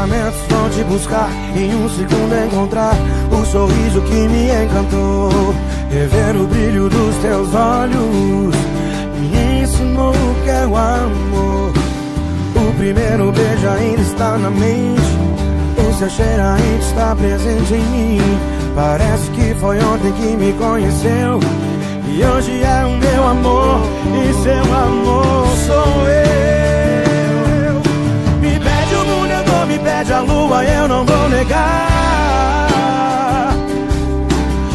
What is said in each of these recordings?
pensamentos vão te buscar Em um segundo encontrar o sorriso que me encantou. Rever o brilho dos teus olhos Me ensinou o que é o amor. O primeiro beijo ainda está na mente seu cheiro ainda está presente em mim. Parece que foi ontem que me conheceu E hoje é o meu amor E seu amor sou eu pede a lua Eu não vou negar.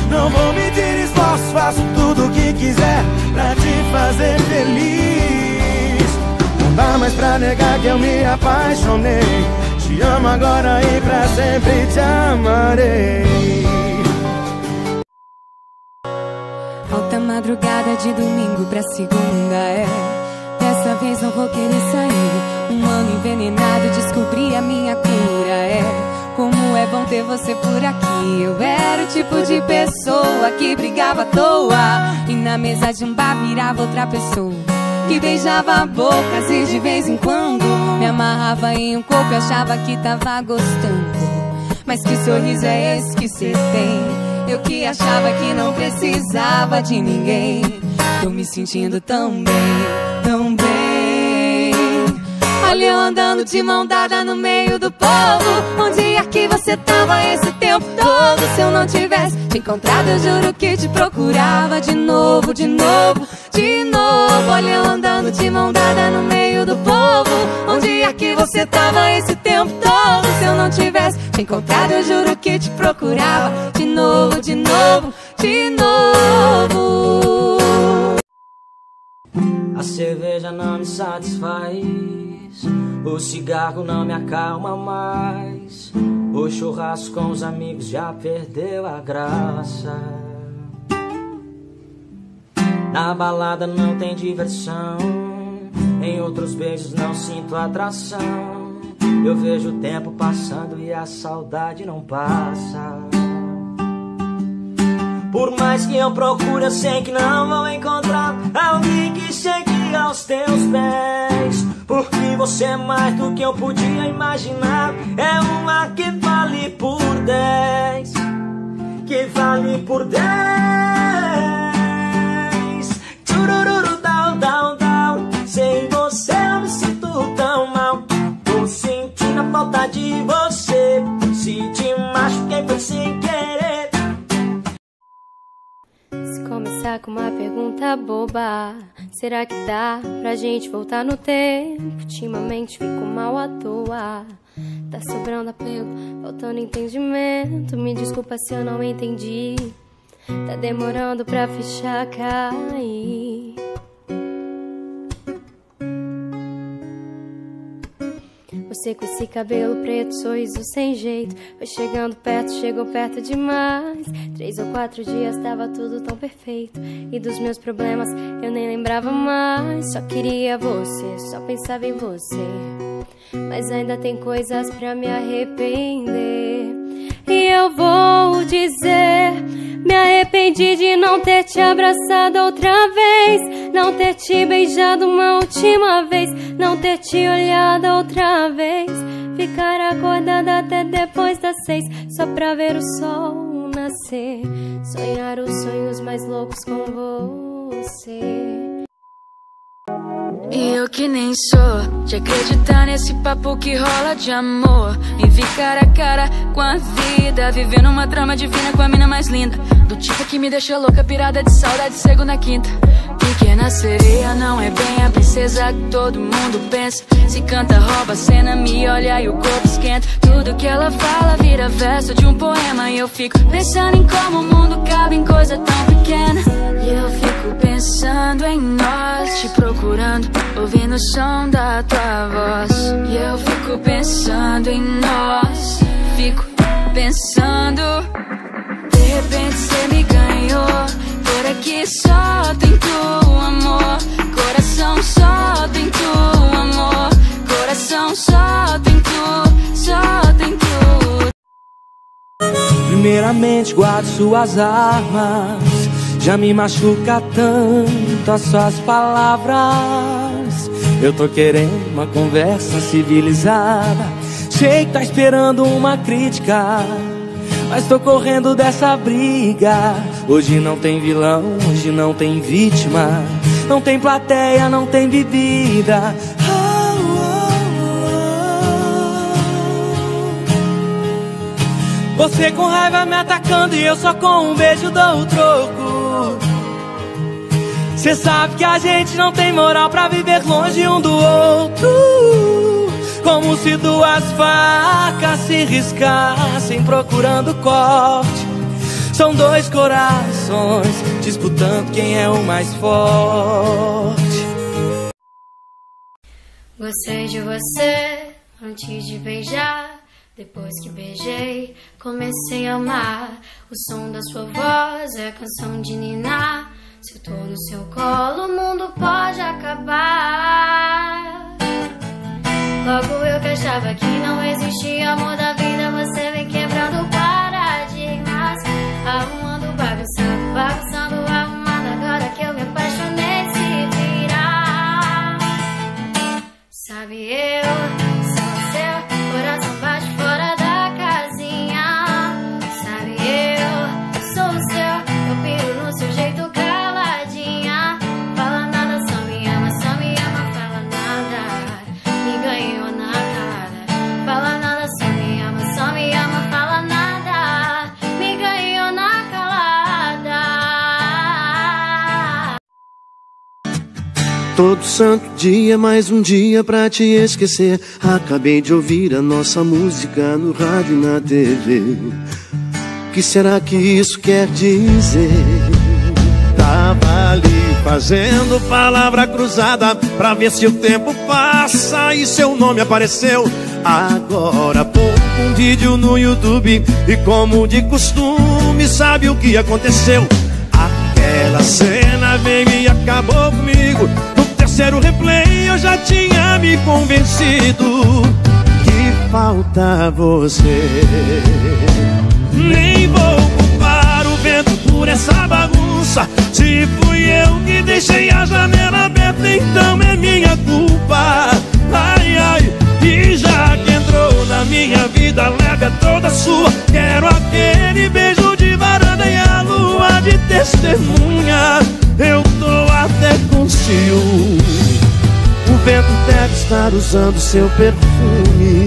Não vou medir esforços, faço tudo o que quiser Pra te fazer feliz. Não dá mais pra negar que eu me apaixonei. Te amo agora e pra sempre te amarei. Alta madrugada de domingo pra segunda é Dessa vez não vou querer sair Um ano envenenado, descobri a minha cura é Como é bom ter você por aqui Eu era o tipo de pessoa que brigava à toa E na mesa de um bar virava outra pessoa Que beijava bocas e de vez em quando Me amarrava em um corpo e achava que tava gostando Mas que sorriso é esse que cê tem? Eu que achava que não precisava de ninguém. Tô me sentindo tão bem, tão bem. Olha eu andando de mão dada no meio do povo. Onde é que você tava esse tempo todo? Se eu não tivesse te encontrado, eu juro que te procurava de novo, de novo, de novo. Olha eu andando de mão dada no meio do povo. Onde é que você tava esse tempo todo? Se eu não tivesse te encontrado, eu juro que te procurava de novo, de novo, de novo. A cerveja não me satisfaz, o cigarro não me acalma mais. O churrasco com os amigos já perdeu a graça. Na balada não tem diversão, em outros beijos não sinto atração. Eu vejo o tempo passando e a saudade não passa. Por mais que eu procure, eu sei que não vou encontrar alguém que chegue aos teus pés. Porque você é mais do que eu podia imaginar. É uma que vale por dez. Que vale por dez. Tchurururu, down, down, down. Sem você eu me sinto tão mal. Tô sentindo a falta de você. Começar com uma pergunta boba, será que dá pra gente voltar no tempo? Ultimamente fico mal à toa. Tá sobrando apego, faltando entendimento. Me desculpa se eu não entendi. Tá demorando pra fechar cair. Com esse cabelo preto, sorriso sem jeito. Foi chegando perto, chegou perto demais. Três ou quatro dias tava tudo tão perfeito. E dos meus problemas eu nem lembrava mais. Só queria você, só pensava em você. Mas ainda tem coisas pra me arrepender. E eu vou dizer: arrependi de não ter te abraçado outra vez, não ter te beijado uma última vez, não ter te olhado outra vez. Ficar acordada até depois das seis, só pra ver o sol nascer. Sonhar os sonhos mais loucos com você. E eu que nem sou de acreditar nesse papo que rola de amor. Me vi cara a cara com a vida, vivendo uma trama divina com a mina mais linda. Do tipo que me deixa louca, pirada de saudade, segunda quinta. Pequena sereia não é bem a princesa que todo mundo pensa. Se canta, rouba cena, me olha e o corpo esquenta. Tudo que ela fala vira verso de um poema. E eu fico pensando em como o mundo cabe em coisa tão pequena. E eu fico pensando em nós, procurando, ouvindo o som da tua voz. E eu fico pensando em nós, fico pensando. De repente cê me ganhou. Por aqui só tem tu, amor. Coração só tem tu, amor. Coração só tem tu, só tem tu. Primeiramente guarde suas armas Já me machuca tanto as suas palavras Eu tô querendo uma conversa civilizada Sei que tá esperando uma crítica. Mas tô correndo dessa briga. Hoje não tem vilão, hoje não tem vítima. Não tem plateia, não tem bebida. Você com raiva me atacando e eu só com um beijo dou o troco. Cê sabe que a gente não tem moral pra viver longe um do outro. Como se duas facas se riscassem procurando corte. São dois corações disputando quem é o mais forte. Gostei de você antes de beijar. Depois que beijei, comecei a amar. O som da sua voz é canção de ninar. Se eu tô no seu colo, o mundo pode acabar. Logo eu que achava que não existia amor da vida, você vem quebrando paradigmas. Arrumando, Todo santo dia, mais um dia pra te esquecer. Acabei de ouvir a nossa música no rádio e na TV. O que será que isso quer dizer? Tava ali fazendo palavra cruzada pra ver se o tempo passa e seu nome apareceu. Agora pouco um vídeo no YouTube e como de costume sabe o que aconteceu. Aquela cena veio e acabou comigo terceiro replay eu já tinha me convencido que falta você. Nem vou culpar o vento por essa bagunça. Se fui eu que deixei a janela aberta, então é minha culpa. Ai, ai, estar usando seu perfume.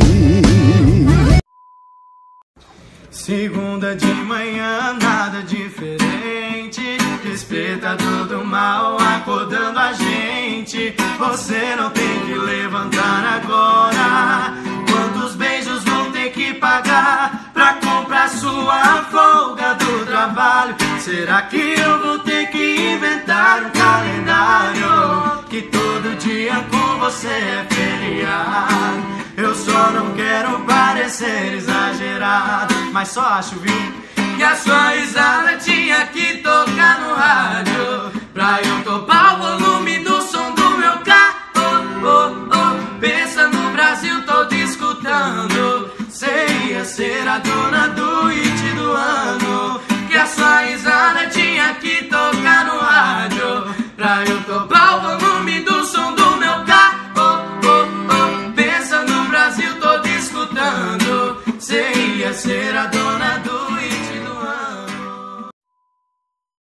Segunda de manhã, nada diferente. Despertador do mal acordando a gente. Você não tem que levantar agora. Quantos beijos vão ter que pagar Pra comprar sua folga do trabalho? Será que eu vou ter que inventar um calendário Que todo dia com você é feriado Eu só não quero parecer exagerado Mas só acho, viu? Que a sua risada tinha que tocar no rádio Pra eu topar o volume do som do meu carro oh, oh. Pensa no Brasil todo escutando Você ia ser a dona do hit do ano